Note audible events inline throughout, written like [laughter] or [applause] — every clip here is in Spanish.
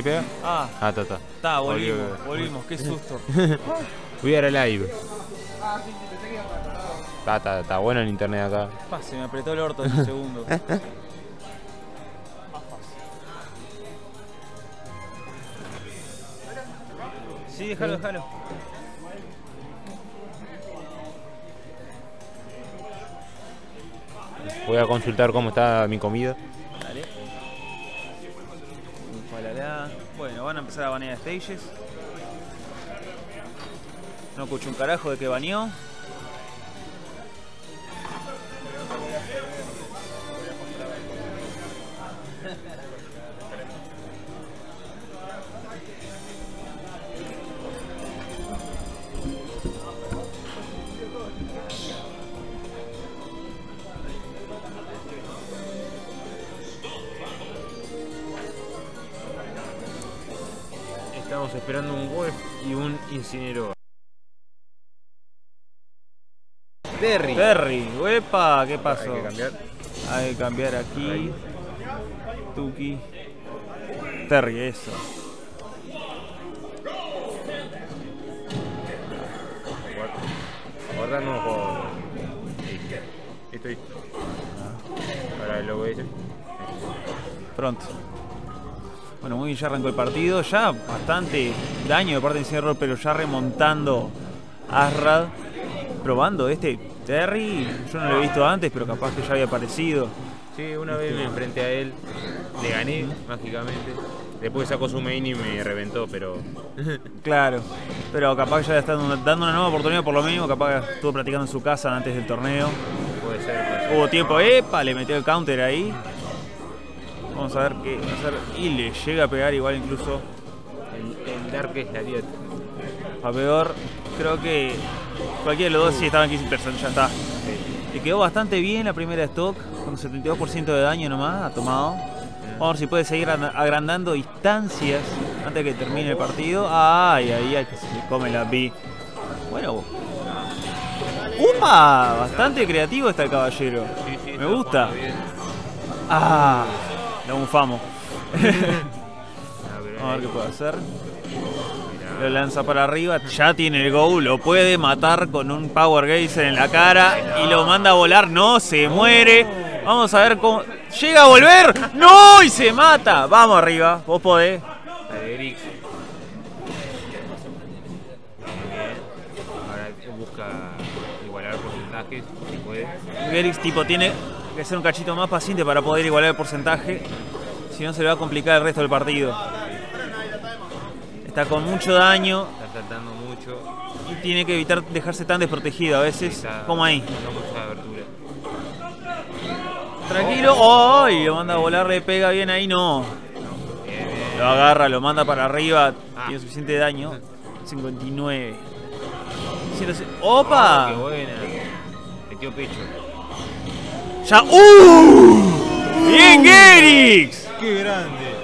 ¿Ahí pega? Ah, Ah, está, está. está, volvimos, Volvió. volvimos, qué susto. [laughs] Voy a ir a live. Está, está, está bueno el internet acá. Pa, se me apretó el orto en un segundo. [laughs] Sí, déjalo, déjalo. Voy a consultar cómo está mi comida. Empezar a banear stages. No escucho un carajo de que baneó. Esperando un Wolf y un Incineroar. Terry. Terry, ¡Epa! ¿Qué pasó? Hay que cambiar. Hay que cambiar aquí. Tuki. Terry, eso. Guardar no juego. Estoy. Ahora el logo ese. Pronto. Bueno, muy bien, ya arrancó el partido. Ya bastante daño de parte de Cerro, pero ya remontando Asrad. Probando este Terry. Yo no lo he visto antes, pero capaz que ya había aparecido. Sí, una vez me enfrenté a él, le gané mágicamente. Después sacó su main y me reventó, pero. [laughs] Claro. Pero capaz ya le está dando una nueva oportunidad por lo mínimo. Capaz que estuvo practicando en su casa antes del torneo. puede ser. puede ser. Hubo tiempo, epa, le metió el counter ahí. Vamos a ver qué va a hacer. Y le llega a pegar igual incluso El, el Dark es a peor. Creo que cualquiera de los dos sí estaban 15%, ya está. Le quedó bastante bien la primera stock, con 72% de daño nomás, ha tomado. Vamos a ver si puede seguir anda- agrandando distancias antes de que termine el partido. Ay, ay, ay, que se le come la B. Bueno. ¡Upa! Bastante creativo está el caballero. Me gusta. Ah, Ah, pero [laughs] Vamos a ver qué puede hacer. Lo lanza para arriba, ya tiene el go, lo puede matar con un Power Geyser en la cara y lo manda a volar, no, se muere. Vamos a ver cómo... ¡Llega a volver! ¡No! Y se mata. Vamos arriba, vos podés. Igualar porcentajes, si puede. Gerix tipo tiene que ser un cachito más paciente para poder igualar el porcentaje. Si no se le va a complicar el resto del partido. Está con mucho daño Está saltando mucho. y tiene que evitar dejarse tan desprotegido a veces Está como ahí. No. Tranquilo. ¡Ay! lo manda a volar, le pega bien ahí, no. Lo agarra, lo manda para arriba. Ah. Tiene suficiente daño. [laughs] 59. 100. Ah, ¡Opa! ¡Qué buena! Metió pecho. ¡Ya! ¡Uh! ¡Bien, Gerix! ¡Qué grande!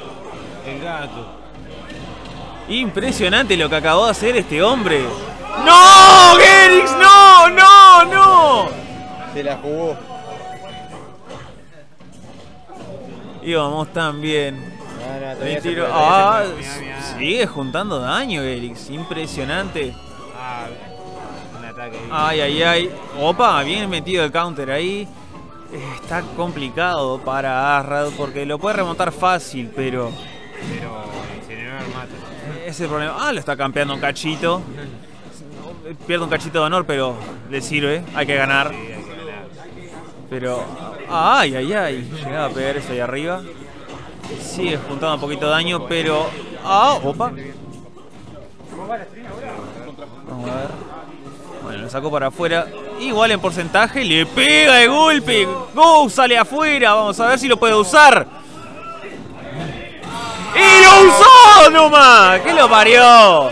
El gato. Impresionante lo que acabó de hacer este hombre. ¡No! ¡Gerix! ¡No! ¡No! ¡No! Se la jugó. Íbamos tan bien. No, no, todavía Le se tiro- puede, todavía Ah, se puede. Sigue juntando daño, Gerix. Impresionante. Ah, Ay, ay, ay. Opa, bien metido el counter ahí. Está complicado para Arrad porque lo puede remontar fácil, pero Pero incinerar mata. ese es el problema. Ah, lo está campeando un cachito. Pierde un cachito de honor, pero le sirve. Hay que ganar. Sí, hay que ganar. Pero. Ay, ay, ay. Llegaba a pegar eso ahí arriba. Sigue juntando un poquito de daño, pero. Ah, opa. Vamos a ver. Lo sacó para afuera. Igual en porcentaje, le pega de golpe. Go sale afuera. Vamos a ver si lo puede usar. ¡Y lo usó nomás! ¿Qué lo parió?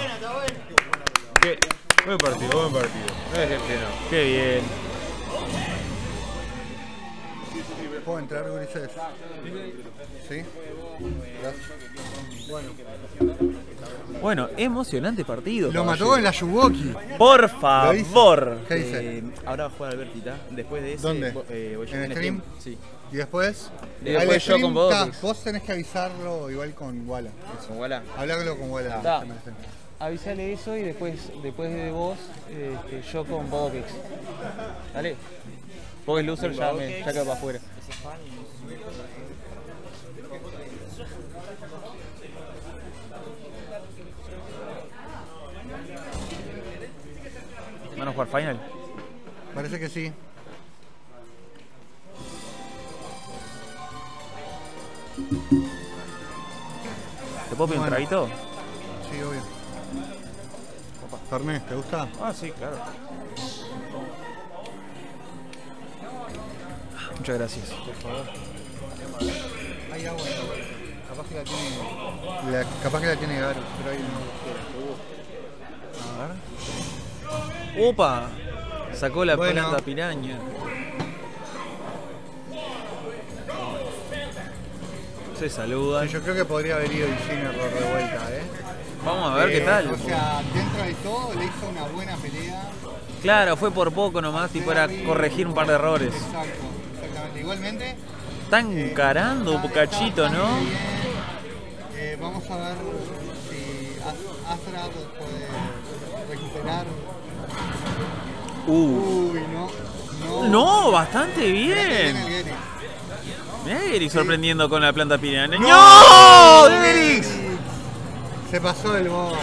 Qué- Buen partido, buen partido. No decepcionó. ¡Qué bien! ¿Puedo entrar, Ulises? ¿Sí? Gracias. Bueno, Bueno, emocionante partido. Lo mató caballero. en la Yuwoki. Por favor. ¿Qué dice? Eh, ahora va a jugar Albertita. Después de ese. ¿Dónde? eh, voy yo ¿En stream? Sí. Y después. Después al yo stream, con vos, ta. Vos tenés que avisarlo igual con Walla. Con Walla. Hablarlo con. Ta. merece. Avisale eso y después, después de vos, este, yo con Bodokex. Dale. Vos el loser ya, me, ya quedó para afuera. Jugar final? Parece que sí. ¿Te puedo pedir un traguito? Sí, obvio. Fernet, ¿te gusta? Ah, sí, claro. Muchas gracias. Hay agua. Capaz que la tiene. la- capaz que la tiene Garo, pero hay A ver. ¡Opa! Sacó la Bueno. planta piraña. Se saludan. Sí, yo creo que podría haber ido sin error de vuelta, ¿eh? Vamos a ver qué Eh, tal. O sea, dentro de todo le hizo una buena pelea. Claro, fue por poco nomás, tipo era corregir un par de errores. Exacto, exactamente. Igualmente. Están eh, encarando está- un cachito, ¿no? Eh, vamos a ver si Astra puede recuperar. Uh. Uy, no. No, No, bastante bien. viene a Eric sorprendiendo con la planta piraña. ¡No! ¡No! ¡De Eric! Se pasó del borde.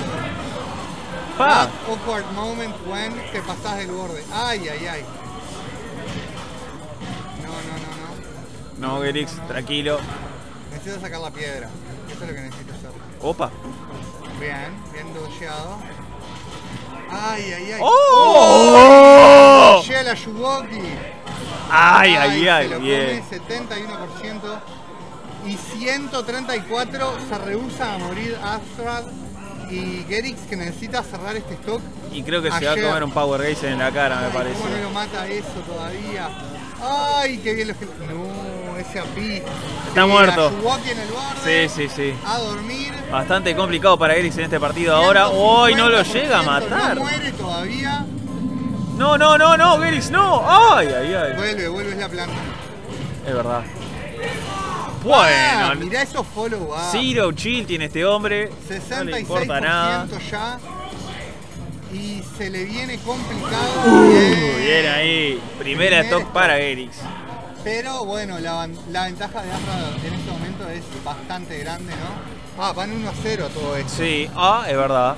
Pa. Awkward moment when te pasás del borde. Ay, ay, ay. No, no, no, no. No, Gerix, tranquilo. Necesito sacar la piedra. Eso es lo que necesito hacer. Opa. Bien, bien dodgeado. Ay, ay, ay. ¡Oh! Llega Yuwoki. Ay, ay, ay, se lo bien. come 71% y 134 se rehúsa a morir Astrad y Gerix que necesita cerrar este stock. Y creo que se va a comer un Power Gaze en la cara, me parece. ¿Cómo no lo mata eso todavía? Ay, qué bien los que... No, ese api. Está muerto. Yuwoki en el borde. Sí, sí, sí. A dormir. Bastante complicado para Gerix en este partido ahora. ¡Hoy no lo llega a 150% matar! No muere todavía. No, no, no, no, Gerix, no. ¡Ay, ay, ay! Vuelve, vuelve es la planta. Es verdad. Ah, Bueno, mirá esos follow up. Zero chill tiene este hombre. No le 66% importa nada. ya. Y se le viene complicado. Uh, Bien. bien ahí. Primera Primer stock para Gerix. Pero bueno, la, ventaja de Asra en este momento es bastante grande, ¿no? Ah, van 1 a 0 todo esto. Sí, ah, es verdad.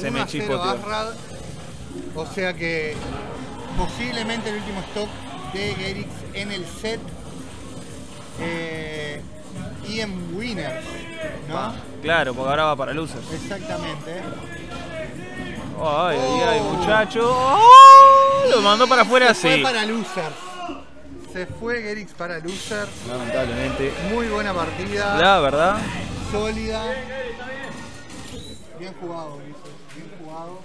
Se 1 me a 0 chispoteó. O sea que posiblemente el último stock de Gerix en el set eh, y en Winners, ¿no? Claro, porque ahora va para losers. Exactamente. Ay, ay, ay, Oh. muchacho. Oh, lo mandó para afuera, Se fue para Losers. Se fue Gerix para Losers. Lamentablemente. Muy buena partida. La verdad. Sólida. Bien jugado, Ulises. Bien jugado.